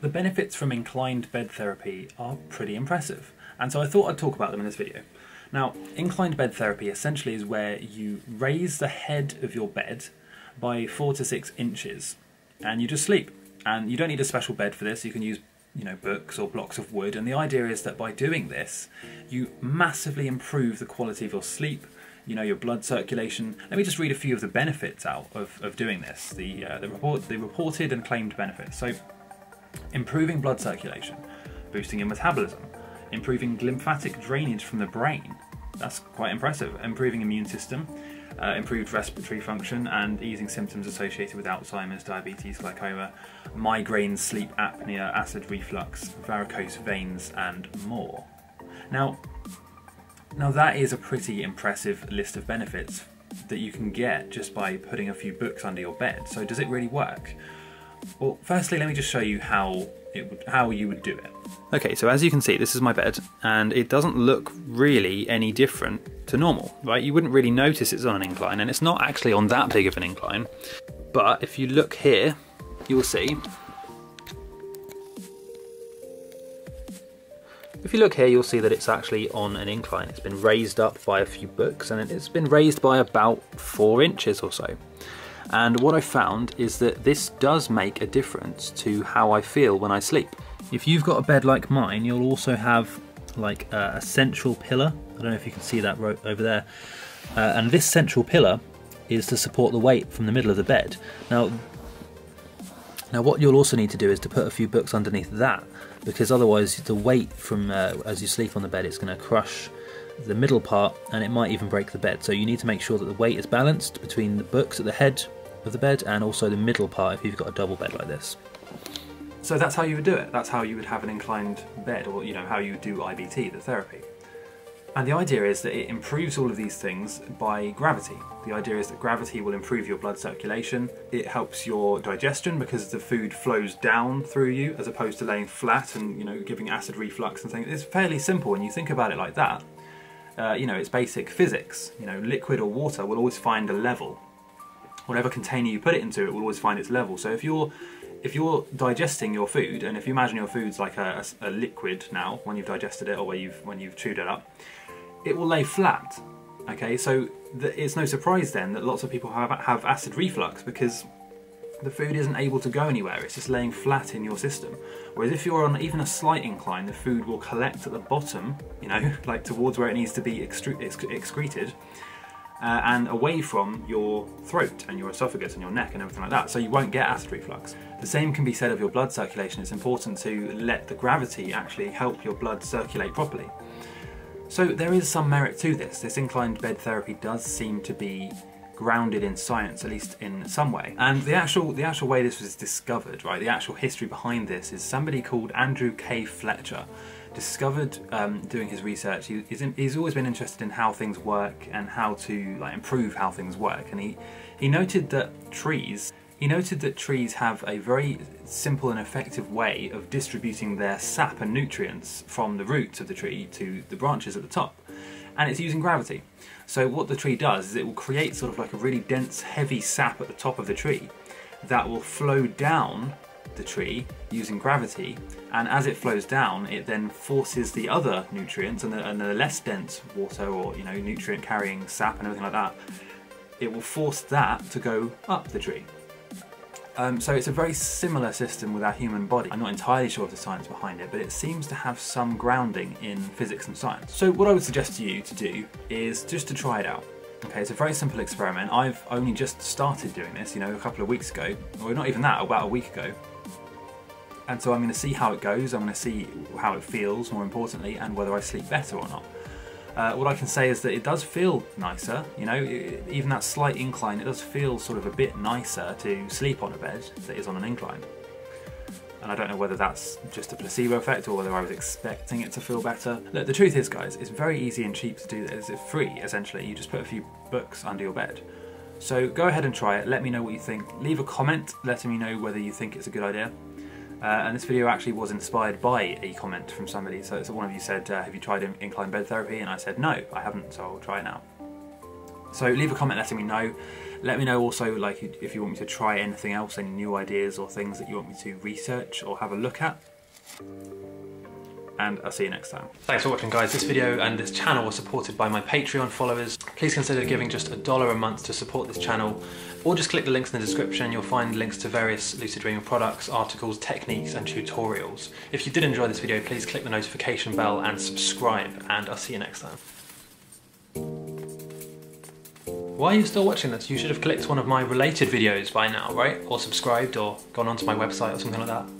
The benefits from inclined bed therapy are pretty impressive, and so I thought I'd talk about them in this video. Now, inclined bed therapy essentially is where you raise the head of your bed by four to six inches, and you just sleep. And you don't need a special bed for this, you can use you know, books or blocks of wood, and the idea is that by doing this, you massively improve the quality of your sleep, you know, your blood circulation. Let me just read a few of the benefits out of, of doing this, the, uh, the, report, the reported and claimed benefits. So, improving blood circulation, boosting your metabolism, improving lymphatic drainage from the brain. That's quite impressive. Improving immune system, uh, improved respiratory function, and easing symptoms associated with Alzheimer's, diabetes, glaucoma, migraine, sleep apnea, acid reflux, varicose veins, and more. Now, now that is a pretty impressive list of benefits that you can get just by putting a few books under your bed. So does it really work? Well, firstly, let me just show you how it would, how you would do it. Okay, so as you can see, this is my bed, and it doesn't look really any different to normal, right? You wouldn't really notice it's on an incline, and it's not actually on that big of an incline. But if you look here, you'll see If you look here, you'll see that it's actually on an incline. It's been raised up by a few books and it's been raised by about four inches or so. And what I found is that this does make a difference to how I feel when I sleep. If you've got a bed like mine, you'll also have like a central pillar. I don't know if you can see that right over there. Uh, and this central pillar is to support the weight from the middle of the bed. Now, now what you'll also need to do is to put a few books underneath that because otherwise the weight from uh, as you sleep on the bed is going to crush the middle part and it might even break the bed. So you need to make sure that the weight is balanced between the books at the head of the bed and also the middle part if you've got a double bed like this. So that's how you would do it. That's how you would have an inclined bed or you know how you do IBT, the therapy. And the idea is that it improves all of these things by gravity. The idea is that gravity will improve your blood circulation. It helps your digestion because the food flows down through you as opposed to laying flat and you know giving acid reflux and things. It's fairly simple when you think about it like that. Uh, you know, it's basic physics. You know, liquid or water will always find a level. Whatever container you put it into, it will always find its level. So if you're if you're digesting your food, and if you imagine your food's like a, a, a liquid now when you've digested it or when you've when you've chewed it up, it will lay flat. Okay, so it's no surprise then that lots of people have, have acid reflux because the food isn't able to go anywhere, it's just laying flat in your system. Whereas if you're on even a slight incline, the food will collect at the bottom, you know, like towards where it needs to be excreted, uh, and away from your throat and your esophagus and your neck and everything like that, so you won't get acid reflux. The same can be said of your blood circulation. It's important to let the gravity actually help your blood circulate properly. So there is some merit to this. This inclined bed therapy does seem to be grounded in science, at least in some way. And the actual the actual way this was discovered, right, the actual history behind this is somebody called Andrew K. Fletcher discovered um, doing his research. He, he's, in, he's always been interested in how things work and how to like improve how things work. And he he noted that trees he noted that trees have a very simple and effective way of distributing their sap and nutrients from the roots of the tree to the branches at the top, and it's using gravity. So what the tree does is it will create sort of like a really dense, heavy sap at the top of the tree that will flow down the tree using gravity, and as it flows down, it then forces the other nutrients and the, and the less dense water or you know nutrient carrying sap and everything like that. It will force that to go up the tree. Um, so it's a very similar system with our human body. I'm not entirely sure of the science behind it, but it seems to have some grounding in physics and science. So what I would suggest to you to do is just to try it out. Okay, it's a very simple experiment. I've only just started doing this, you know, a couple of weeks ago, or not even that, about a week ago. And so I'm going to see how it goes, I'm going to see how it feels, more importantly, and whether I sleep better or not. Uh, what I can say is that it does feel nicer, you know, even that slight incline, it does feel sort of a bit nicer to sleep on a bed that is on an incline. And I don't know whether that's just a placebo effect or whether I was expecting it to feel better. Look, the truth is, guys, it's very easy and cheap to do this. It's free, essentially. You just put a few books under your bed. So go ahead and try it. Let me know what you think. Leave a comment letting me know whether you think it's a good idea. Uh, and this video actually was inspired by a comment from somebody. So, so one of you said, uh, have you tried incline bed therapy? And I said, no, I haven't, so I'll try it now. So leave a comment letting me know. Let me know also like if you want me to try anything else, any new ideas or things that you want me to research or have a look at. And I'll see you next time. Thanks for watching guys. This video and this channel was supported by my Patreon followers. Please consider giving just a dollar a month to support this channel or just click the links in the description. You'll find links to various Lucid Dreaming products, articles, techniques and tutorials. If you did enjoy this video, please click the notification bell and subscribe and I'll see you next time. Why are you still watching this? You should have clicked one of my related videos by now, right? Or subscribed or gone onto my website or something like that.